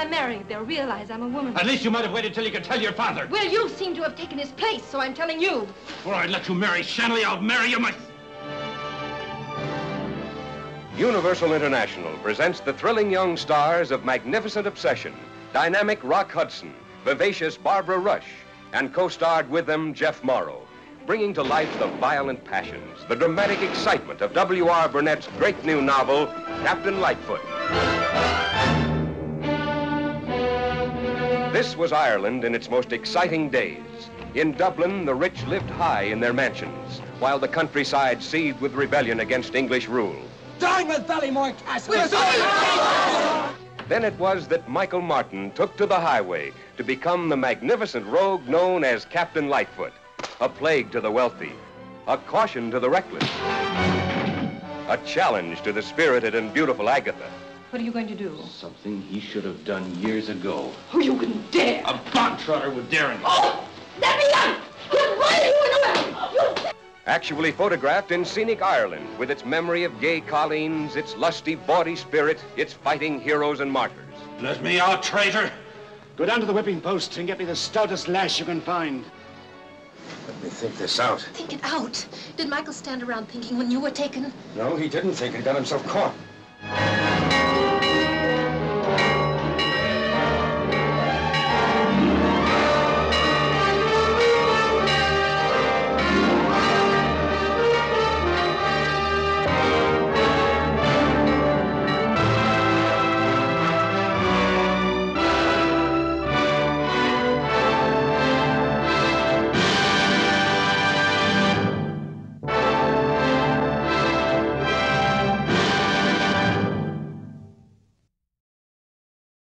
Perhaps when I'm married, they'll realize I'm a woman. At least you might have waited till you could tell your father. Well, you seem to have taken his place, so I'm telling you. Before I let you marry Shanley, I'll marry you myself. Universal International presents the thrilling young stars of Magnificent Obsession, dynamic Rock Hudson, vivacious Barbara Rush, and co-starred with them Jeff Morrow, bringing to life the violent passions, the dramatic excitement of W.R. Burnett's great new novel, Captain Lightfoot. This was Ireland in its most exciting days. In Dublin, the rich lived high in their mansions, while the countryside seethed with rebellion against English rule. Down with Ballymore Castle! Then it was that Michael Martin took to the highway to become the magnificent rogue known as Captain Lightfoot, a plague to the wealthy, a caution to the reckless, a challenge to the spirited and beautiful Agatha. What are you going to do? Something he should have done years ago. Oh, you wouldn't dare. A bog-trotter would dare him. Oh, let me out! Why are you in the way? You... Actually photographed in scenic Ireland with its memory of gay colleens, its lusty, bawdy spirit, its fighting heroes and martyrs. Let me out, traitor. Go down to the whipping post and get me the stoutest lash you can find. Let me think this out. Think it out. Did Michael stand around thinking when you were taken? No, he didn't think. He got himself caught.